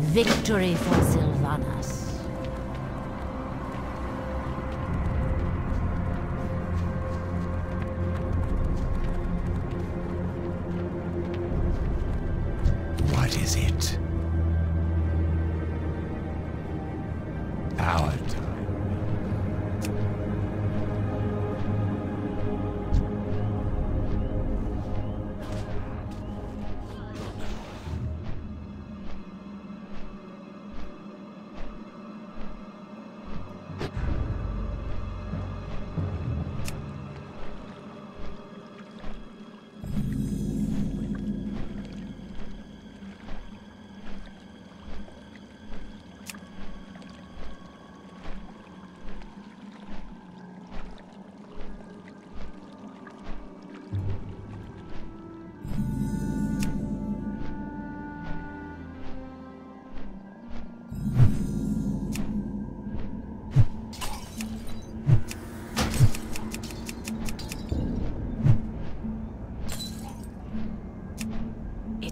Victory for Sylvanas. What is it? Our.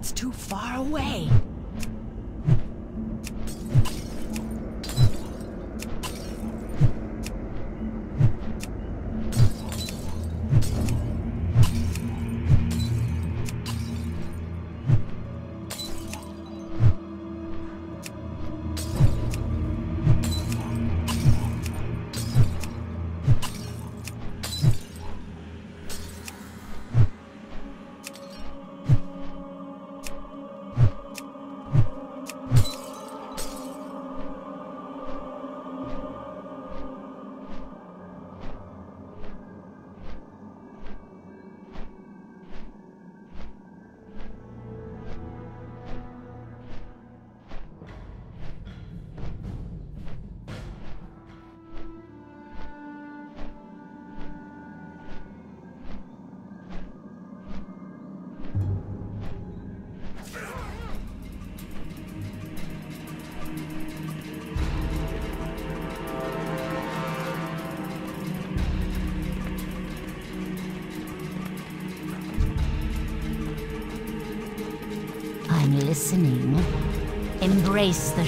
It's too far away. I'm listening. Embrace the